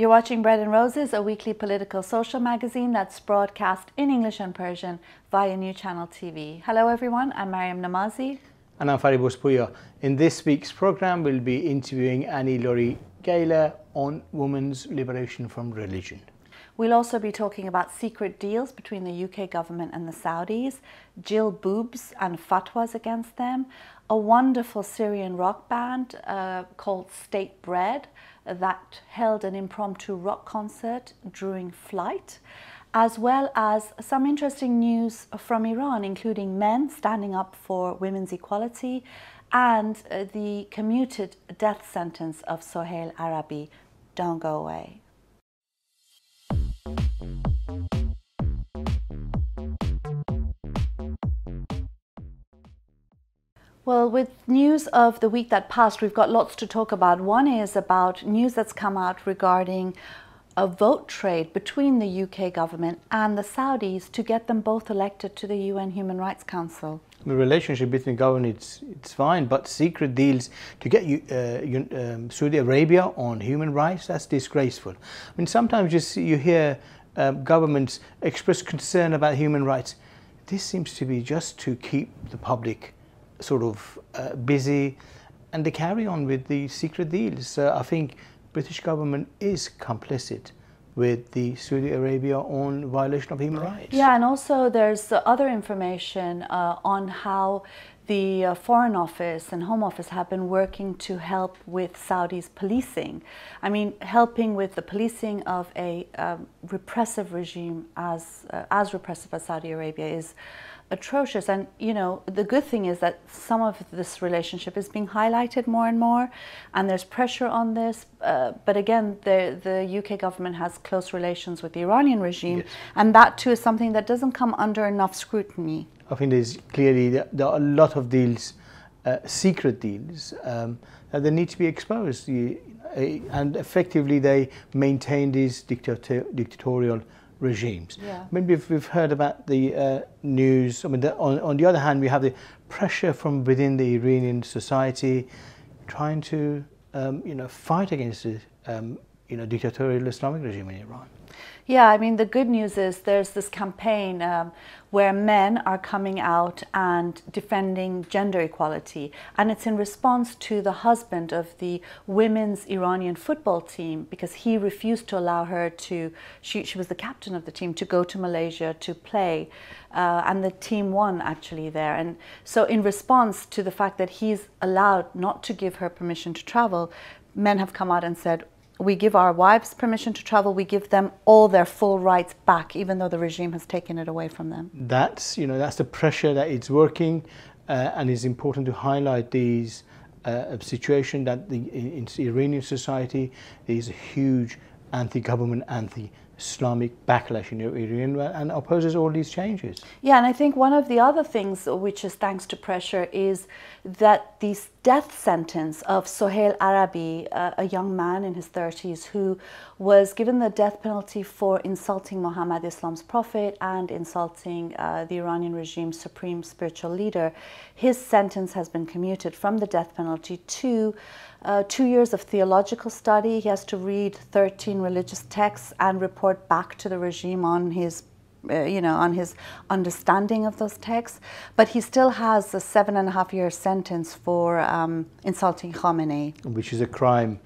You're watching Bread and Roses, a weekly political social magazine that's broadcast in English and Persian via New Channel TV. Hello everyone, I'm Maryam Namazie. And I'm Fariborz Pooya. In this week's program, we'll be interviewing Annie Laurie Gaylor on women's liberation from religion. We'll also be talking about secret deals between the UK government and the Saudis, jilboobs and fatwas against them, a wonderful Syrian rock band uh, called State Bread that held an impromptu rock concert during flight, as well as some interesting news from Iran, including men standing up for women's equality and uh, the commuted death sentence of Soheil Arabi. Don't go away. Well, with news of the week that passed, we've got lots to talk about. One is about news that's come out regarding a vote trade between the UK government and the Saudis to get them both elected to the UN Human Rights Council. The relationship between governments, it's, fine, but secret deals to get uh, um, Saudi Arabia on human rights, that's disgraceful. I mean, sometimes you, see, you hear um, governments express concern about human rights. This seems to be just to keep the public sort of uh, busy and they carry on with the secret deals. I think British government is complicit with the Saudi Arabia on violation of human rights. Yeah, and also there's other information uh, on how the uh, Foreign Office and Home Office have been working to help with Saudi's policing. I mean, helping with the policing of a um, repressive regime as, uh, as repressive as Saudi Arabia is atrocious. And you know, the good thing is that some of this relationship is being highlighted more and more, and there's pressure on this. Uh, but again, the the UK government has close relations with the Iranian regime, yes. and that too is something that doesn't come under enough scrutiny. I think there's clearly there are a lot of deals, uh, secret deals, um, that they need to be exposed. You, uh, and effectively, they maintain these dictatorial regimes. Yeah. I mean, we've, we've heard about the uh, news. I mean, the, on, on the other hand, we have the pressure from within the Iranian society trying to, um, you know, fight against the, um, you know, dictatorial Islamic regime in Iran. Yeah, I mean, the good news is there's this campaign um, where men are coming out and defending gender equality. And it's in response to the husband of the women's Iranian football team because he refused to allow her to, she, she was the captain of the team, to go to Malaysia to play. Uh, and the team won actually there. And so, in response to the fact that he's allowed not to give her permission to travel, men have come out and said, we give our wives permission to travel, we give them all their full rights back, even though the regime has taken it away from them. That's, you know, that's the pressure that it's working, uh, and it's important to highlight these uh, situation that the, in Iranian society is a huge anti-government, anti Islamic backlash in Iran and opposes all these changes. Yeah, and I think one of the other things, which is thanks to pressure, is that this death sentence of Soheil Arabi, uh, a young man in his 30s who was given the death penalty for insulting Muhammad, Islam's prophet, and insulting uh, the Iranian regime's supreme spiritual leader, his sentence has been commuted from the death penalty to uh, two years of theological study. He has to read 13 religious texts and report back to the regime on his uh, you know, on his understanding of those texts, but he still has a seven and a half year sentence for um, insulting Khamenei. Which is a crime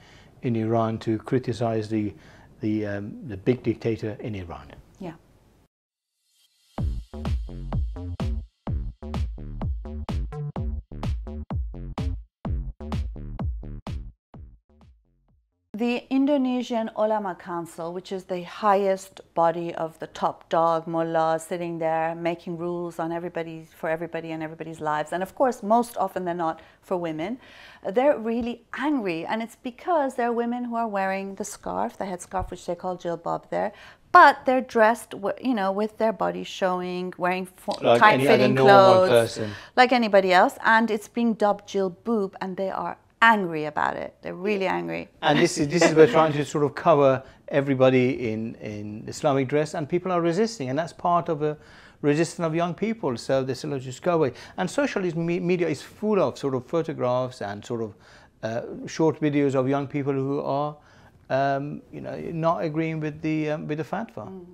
in Iran to criticize the, the, um, the big dictator in Iran. The Indonesian Ulama Council, which is the highest body of the top dog mullahs sitting there making rules on everybody for everybody and everybody's lives, and of course, most often than not for women, they're really angry, and it's because they're women who are wearing the scarf, the headscarf, which they call jilbab there, but they're dressed, you know, with their bodies showing, wearing like tight-fitting clothes, like anybody else, and it's being dubbed jilboob, and they are angry about it. They're really angry. And this is this is we're trying to sort of cover everybody in in Islamic dress, and people are resisting, and that's part of a resistance of young people. So they say, let's just go away. And social media is full of sort of photographs and sort of uh, short videos of young people who are, um, you know, not agreeing with the um, with the fatwa. Mm.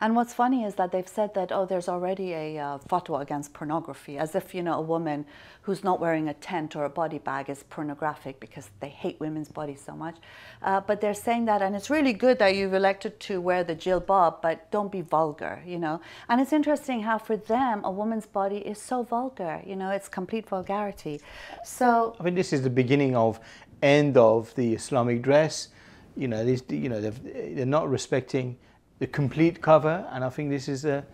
And what's funny is that they've said that, oh, there's already a uh, fatwa against pornography, as if, you know, a woman who's not wearing a tent or a body bag is pornographic because they hate women's bodies so much. Uh, but they're saying that, and it's really good that you've elected to wear the jilbab, but don't be vulgar, you know. And it's interesting how for them, a woman's body is so vulgar, you know, it's complete vulgarity. So. I mean, this is the beginning of end of the Islamic dress. You know, these, you know, they're not respecting the complete cover, and I think this is a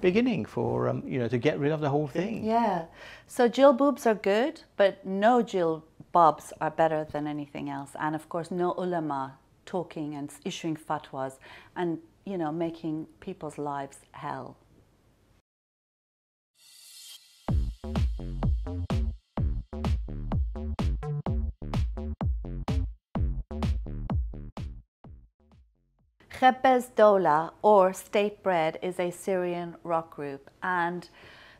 beginning for um, you know to get rid of the whole thing. Yeah. So Jilboobs are good, but no Jill bobs are better than anything else, and of course no ulama talking and issuing fatwas and you know making people's lives hell. Khebez Dowla or State Bread is a Syrian rock group and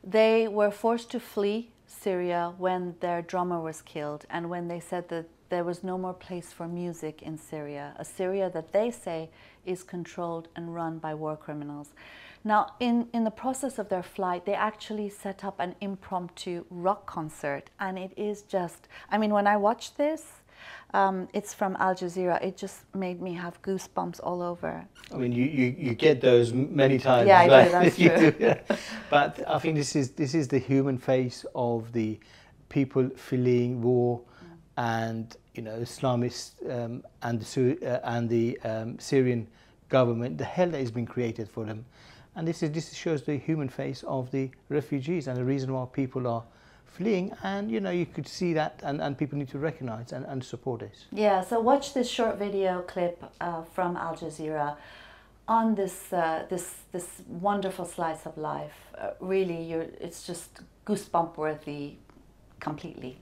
they were forced to flee Syria when their drummer was killed and when they said that there was no more place for music in Syria, a Syria that they say is controlled and run by war criminals. Now, in, in the process of their flight, they actually set up an impromptu rock concert, and it is just, I mean, when I watched this, um, it's from Al Jazeera. It just made me have goosebumps all over. I mean, you, you, you get those many times. Yeah, I do, that's true. yeah. But I think this is, this is the human face of the people fleeing war mm. and, you know, Islamists um, and the, uh, and the um, Syrian government, the hell that has been created for them. And this, is, this shows the human face of the refugees and the reason why people are fleeing and you know you could see that and, and people need to recognize and, and support it. Yeah so watch this short video clip uh, from al jazeera on this uh, this this wonderful slice of life. Uh, really it's just goosebump worthy completely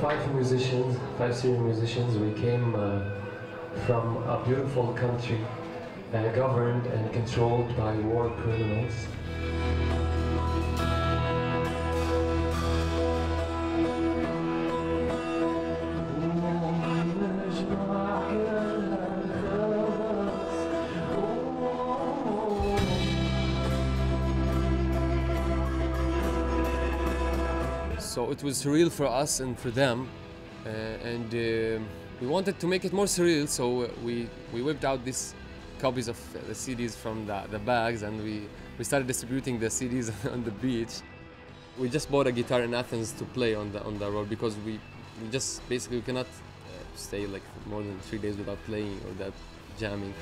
five musicians, five Syrian musicians. We came uh, from a beautiful country uh, governed and controlled by war criminals. So it was surreal for us and for them, uh, and uh, we wanted to make it more surreal. So we we whipped out these copies of the CDs from the, the bags, and we we started distributing the CDs on the beach. We just bought a guitar in Athens to play on the on the road because we, we just basically cannot uh, stay like more than three days without playing or that jamming.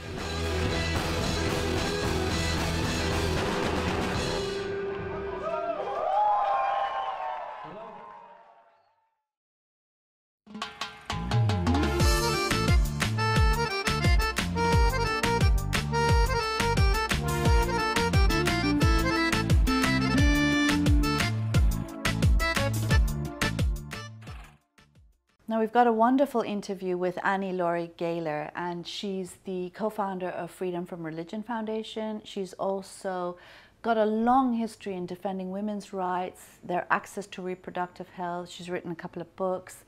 Now, we've got a wonderful interview with Annie Laurie Gaylor, and she's the co founder of Freedom from Religion Foundation. She's also got a long history in defending women's rights, their access to reproductive health. She's written a couple of books.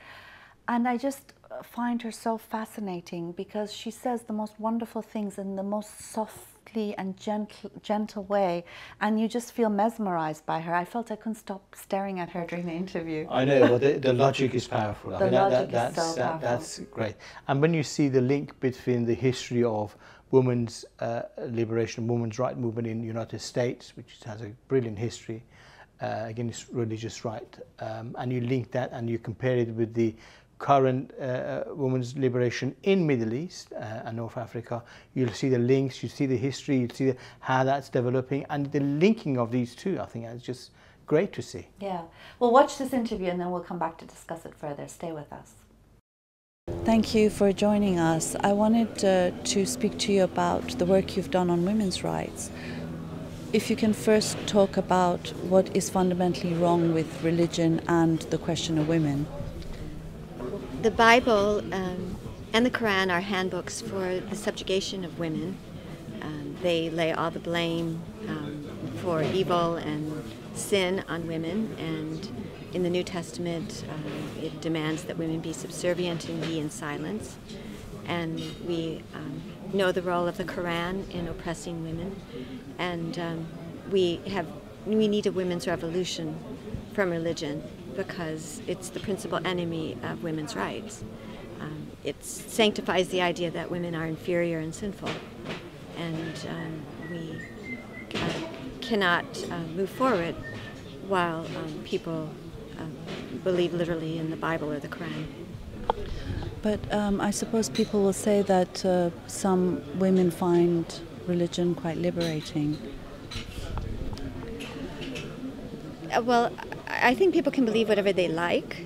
And I just find her so fascinating because she says the most wonderful things in the most soft and gentle, gentle way, and you just feel mesmerized by her. I felt I couldn't stop staring at her during the interview. I know, but the, the logic is powerful. The I mean, logic that, that, is so powerful. that's great. And when you see the link between the history of women's uh, liberation, women's right movement in the United States, which has a brilliant history, uh, against religious right, um, and you link that and you compare it with the current uh, uh, women's liberation in Middle East uh, and North Africa. You'll see the links, you see the history, you see the, how that's developing, and the linking of these two, I think, is just great to see. Yeah. Well, watch this interview and then we'll come back to discuss it further. Stay with us. Thank you for joining us. I wanted uh, to speak to you about the work you've done on women's rights. If you can first talk about what is fundamentally wrong with religion and the question of women. The Bible um, and the Quran are handbooks for the subjugation of women. Um, they lay all the blame um, for evil and sin on women, and in the New Testament, uh, it demands that women be subservient and be in silence. And we um, know the role of the Quran in oppressing women, and um, we have we need a women's revolution from religion because it's the principal enemy of women's rights. Um, it sanctifies the idea that women are inferior and sinful, and um, we uh, cannot uh, move forward while um, people um, believe literally in the Bible or the Quran. But um, I suppose people will say that uh, some women find religion quite liberating. Uh, well, I think people can believe whatever they like,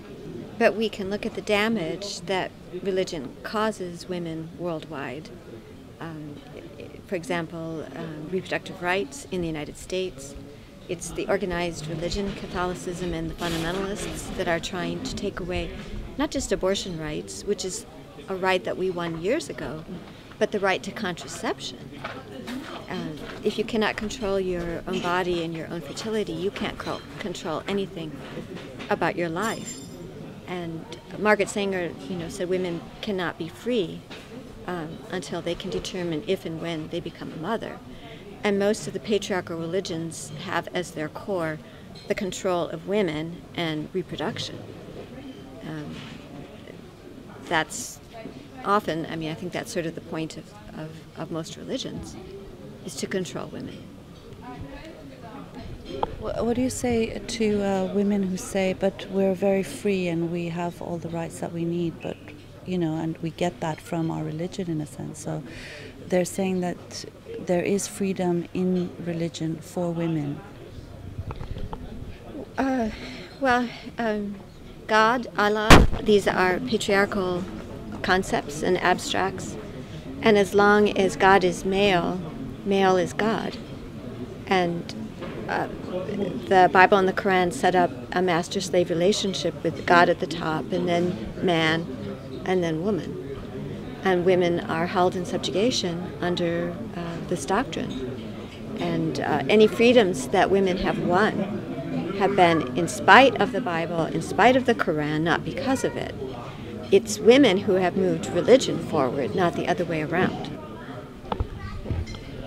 but we can look at the damage that religion causes women worldwide. Um, for example, uh, reproductive rights in the United States, it's the organized religion, Catholicism, and the fundamentalists that are trying to take away not just abortion rights, which is a right that we won years ago, but the right to contraception. If you cannot control your own body and your own fertility, you can't co- control anything about your life. And Margaret Sanger, you know, said women cannot be free um, until they can determine if and when they become a mother. And most of the patriarchal religions have as their core the control of women and reproduction. Um, that's often, I mean, I think that's sort of the point of, of, of most religions, is to control women. What do you say to uh, women who say, but we're very free and we have all the rights that we need, but, you know, and we get that from our religion in a sense? So they're saying that there is freedom in religion for women? Uh, well, um, God, Allah, these are patriarchal concepts and abstracts. And as long as God is male, male is God. And uh, the Bible and the Quran set up a master slave relationship with God at the top, and then man, and then woman. And women are held in subjugation under uh, this doctrine. And uh, any freedoms that women have won have been in spite of the Bible, in spite of the Quran, not because of it. It's women who have moved religion forward, not the other way around.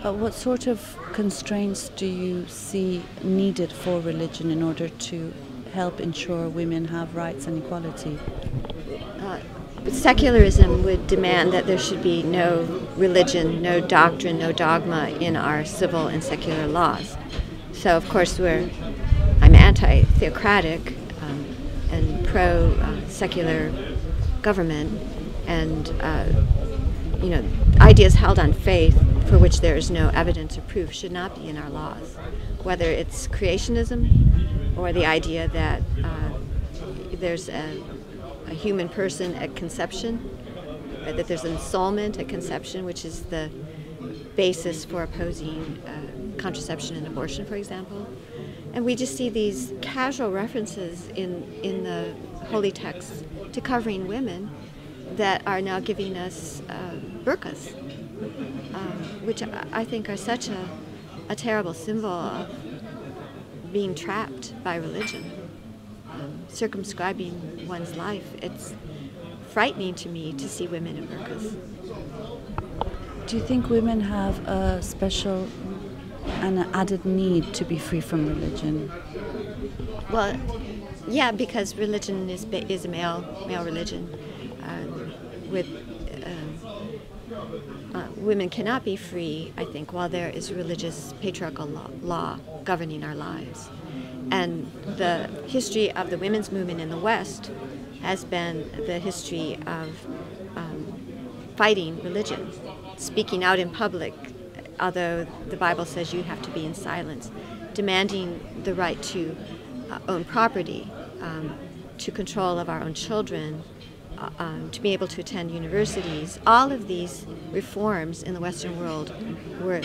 Uh, what sort of constraints do you see needed for religion in order to help ensure women have rights and equality? Uh, secularism would demand that there should be no religion, no doctrine, no dogma in our civil and secular laws. So, of course, we're I'm anti-theocratic um, and pro-secular government, and uh, you know, ideas held on faith for which there is no evidence or proof should not be in our laws, whether it's creationism or the idea that uh, there's a a human person at conception, uh, that there's an ensoulment at conception, which is the basis for opposing uh, contraception and abortion, for example. And we just see these casual references in, in the holy texts to covering women that are now giving us uh, burqas, um, which I think are such a, a terrible symbol of being trapped by religion circumscribing one's life. It's frightening to me to see women in burqas. Do you think women have a special and an added need to be free from religion? Well, yeah, because religion is is a male male religion. Um, with um, women cannot be free, I think, while there is religious patriarchal law, law governing our lives. And the history of the women's movement in the West has been the history of um, fighting religion, speaking out in public, although the Bible says you have to be in silence, demanding the right to uh, own property, um, to control of our own children, um, to be able to attend universities. All of these reforms in the Western world were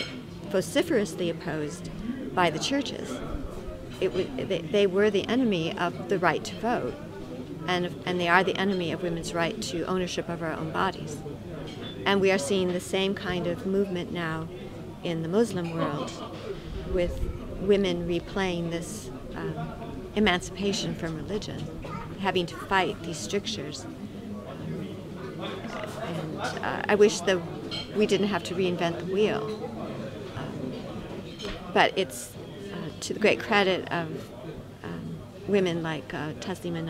vociferously opposed by the churches. It they, they were the enemy of the right to vote, and, and they are the enemy of women's right to ownership of our own bodies. And we are seeing the same kind of movement now in the Muslim world with women replaying this um, emancipation from religion, having to fight these strictures. Uh, I wish that we didn't have to reinvent the wheel. Um, but it's uh, to the great credit of um, women like uh, Taslima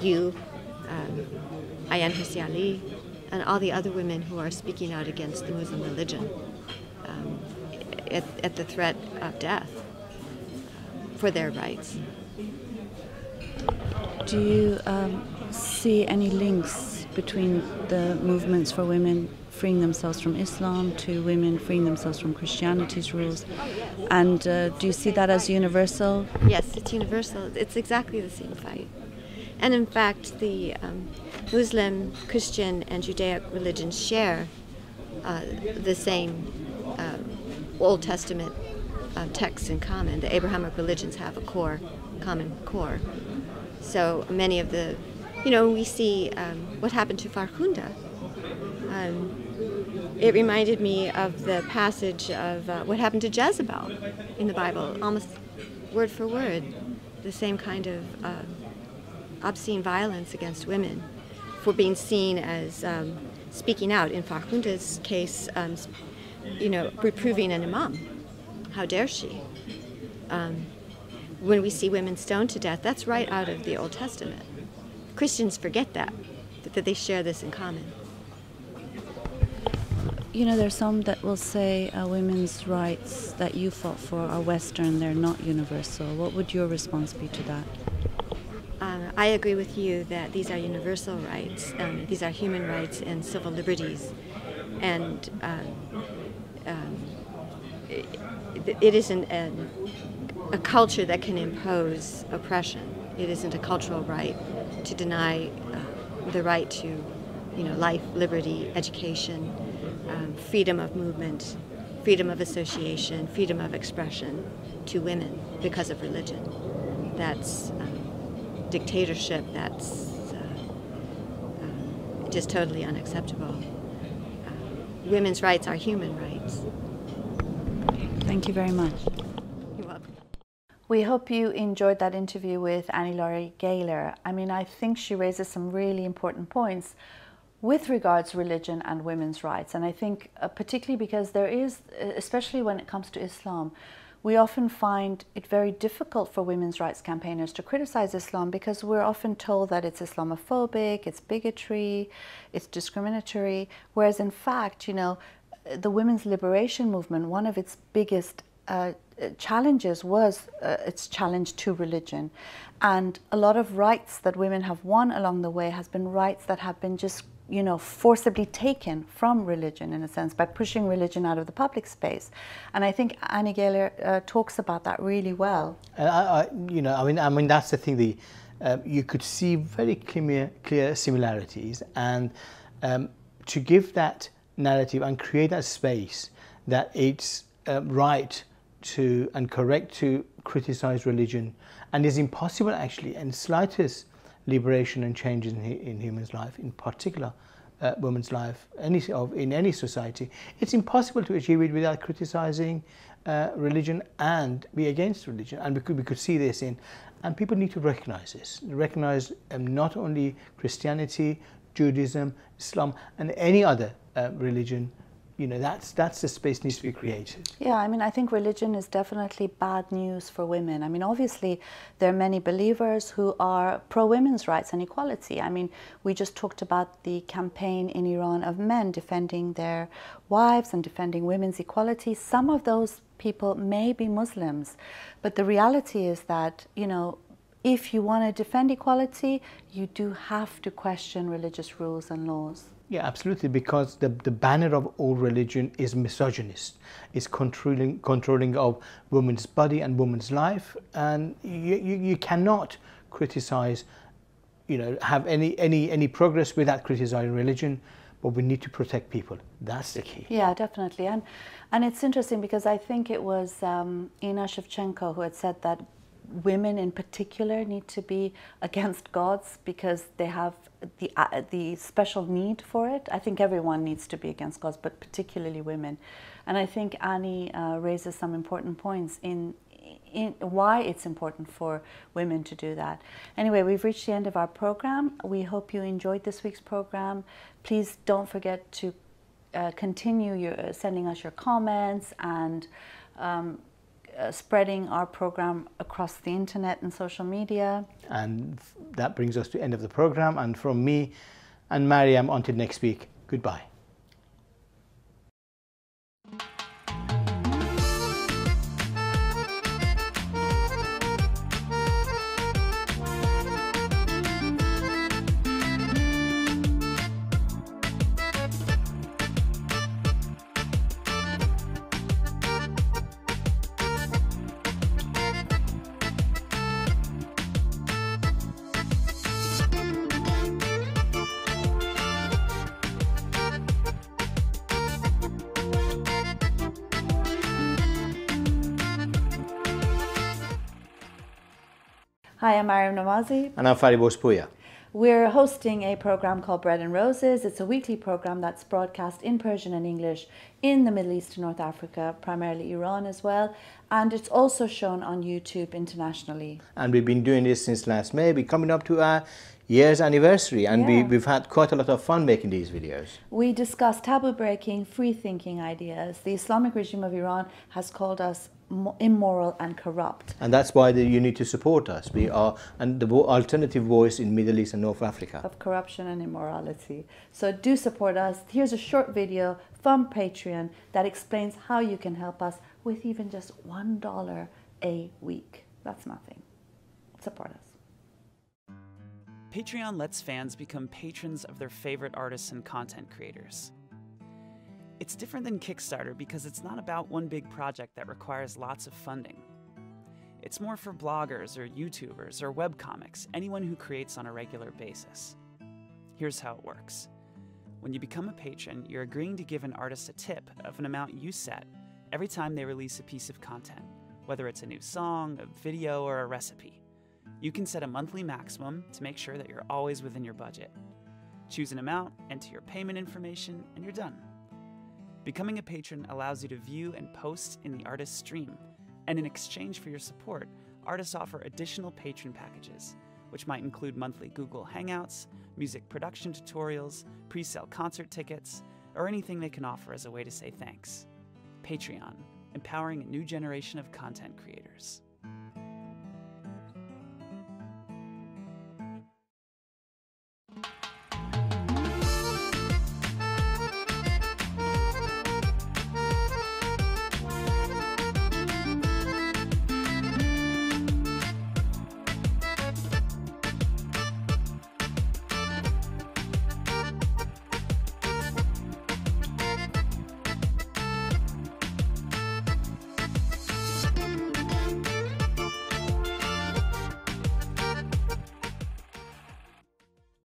you, um, Hirsi Ali, and all the other women who are speaking out against the Muslim religion um, at, at, the threat of death uh, for their rights. Do you um, see any links between the movements for women freeing themselves from Islam to women freeing themselves from Christianity's rules? And uh, do you see that as universal? Yes, it's universal. It's exactly the same fight. And in fact, the um, Muslim, Christian, and Judaic religions share uh, the same um, Old Testament uh, texts in common. The Abrahamic religions have a core, common core. So many of the, you know, we see um, what happened to Farkhunda. Um, it reminded me of the passage of uh, what happened to Jezebel in the Bible, almost word for word, the same kind of uh, obscene violence against women for being seen as um, speaking out. In Farkhunda's case, um, you know, reproving an imam. How dare she? Um, when we see women stoned to death, that's right out of the Old Testament. Christians forget that, that they share this in common. You know, there's some that will say uh, women's rights that you fought for are Western, they're not universal. What would your response be to that? Um, I agree with you that these are universal rights, um, these are human rights and civil liberties. And um, um it, it isn't an, a culture that can impose oppression. It isn't a cultural right to deny uh, the right to you know, life, liberty, education, um, freedom of movement, freedom of association, freedom of expression to women because of religion. That's um, dictatorship that's uh, uh, just totally unacceptable. Uh, women's rights are human rights. Thank you very much. We hope you enjoyed that interview with Annie Laurie Gaylor. I mean, I think she raises some really important points with regards religion and women's rights. And I think, uh, particularly because there is, especially when it comes to Islam, we often find it very difficult for women's rights campaigners to criticize Islam because we're often told that it's Islamophobic, it's bigotry, it's discriminatory, whereas in fact, you know, the women's liberation movement, one of its biggest uh, challenges was uh, its challenge to religion. And a lot of rights that women have won along the way has been rights that have been just you know, forcibly taken from religion in a sense by pushing religion out of the public space. And I think Annie Gaylor uh, talks about that really well. And I, I, you know, I mean, I mean that's the thing. The um, you could see very clear, clear similarities, and um, to give that narrative and create that space that it's uh, right to and correct to criticize religion, and is impossible actually, and slightest liberation and changes in, in humans' life, in particular uh, women's life, any of in any society. It's impossible to achieve it without criticizing uh, religion and be against religion. And we could, we could see this in, and people need to recognize this, recognize um, not only Christianity, Judaism, Islam, and any other uh, religion you know that's that's the space needs to be created. Yeah i mean i think religion is definitely bad news for women. I mean obviously there are many believers who are pro women's rights and equality. I mean we just talked about the campaign in iran of men defending their wives and defending women's equality. Some of those people may be muslims but the reality is that you know if you want to defend equality you do have to question religious rules and laws Yeah, absolutely, because the, the banner of all religion is misogynist, is controlling, controlling of women's body and women's life, and you, you, you cannot criticize, you know, have any, any, any progress without criticizing religion, but we need to protect people. That's the key. Yeah, definitely. And, and it's interesting because I think it was um, Inna Shevchenko who had said that women in particular need to be against gods because they have the, uh, the special need for it. I think everyone needs to be against gods, but particularly women. And I think Annie uh, raises some important points in, in why it's important for women to do that. Anyway, we've reached the end of our program. We hope you enjoyed this week's program. Please don't forget to uh, continue your, uh, sending us your comments and um, uh, spreading our program across the internet and social media. And that brings us to end of the program. And from me and Maryam, until next week, goodbye. I'm Maryam Namazie. And I'm Fariborz Pooya. We're hosting a program called Bread and Roses. It's a weekly program that's broadcast in Persian and English in the Middle East and North Africa, primarily Iran as well. And it's also shown on YouTube internationally. And we've been doing this since last May. We're coming up to our year's anniversary, and Yeah. we, we've had quite a lot of fun making these videos. We discuss taboo breaking, free thinking ideas. The Islamic regime of Iran has called us immoral and corrupt. And that's why the, you need to support us. We are and the alternative voice in Middle East and North Africa. of corruption and immorality. So do support us. Here's a short video from Patreon that explains how you can help us with even just $1 a week. That's nothing. Support us. Patreon lets fans become patrons of their favorite artists and content creators. It's different than Kickstarter because it's not about one big project that requires lots of funding. It's more for bloggers or YouTubers or webcomics, anyone who creates on a regular basis. Here's how it works when you become a patron, you're agreeing to give an artist a tip of an amount you set every time they release a piece of content, whether it's a new song, a video, or a recipe. You can set a monthly maximum to make sure that you're always within your budget. Choose an amount, enter your payment information, and you're done. Becoming a patron allows you to view and post in the artist's stream, and in exchange for your support, artists offer additional patron packages, which might include monthly Google Hangouts, music production tutorials, pre sale concert tickets, or anything they can offer as a way to say thanks. Patreon, empowering a new generation of content creators.